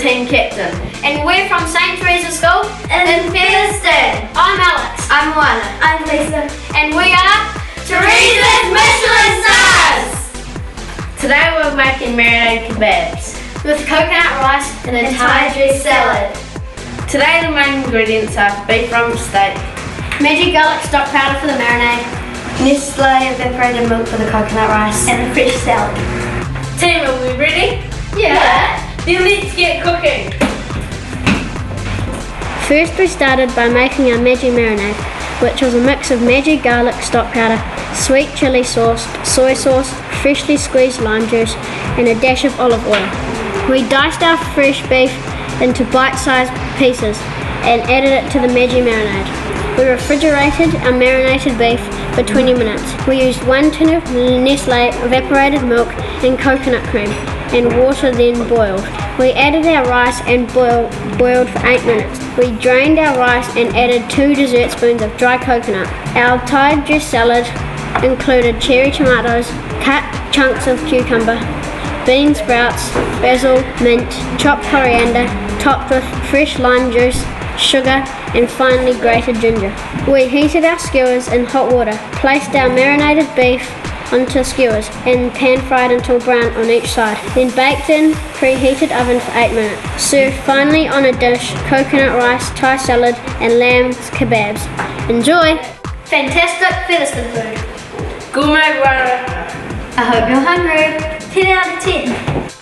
and Captain. and we're from St. Teresa School In Featherston. I'm Alex, I'm Lana. I'm Lisa. and we are Teresa's Michelin stars. Today we're making marinated kebabs. with coconut rice and a And Thai dress salad. Today the main ingredients are beef rump steak, Maggi garlic stock powder for the marinade, Nestle evaporated milk for the coconut rice. And a fresh salad. Team, are we ready? Yeah. Let's get cooking. First, we started by making our Maggi marinade, which was a mix of Maggi garlic stock powder, sweet chili sauce, soy sauce, freshly squeezed lime juice, and a dash of olive oil. We diced our fresh beef into bite-sized pieces and added it to the Maggi marinade. We refrigerated our marinated beef for 20 minutes. We used one tin of Nestle evaporated milk and coconut cream and water then boiled. We added our rice and boil, boiled for 8 minutes. We drained our rice and added 2 dessert spoons of dry coconut. Our Thai juice salad included cherry tomatoes, cut chunks of cucumber, bean sprouts, basil, mint, chopped coriander, topped with fresh lime juice, sugar, and finely grated ginger. We heated our skewers in hot water, placed our marinated beef onto skewers, and pan fried until brown on each side. Then baked in preheated oven for 8 minutes. Served finely on a dish, coconut rice, Thai salad, and lamb kebabs. Enjoy! fantastic Featherston food. Gourmet runner. I hope you're hungry. 10 out of 10.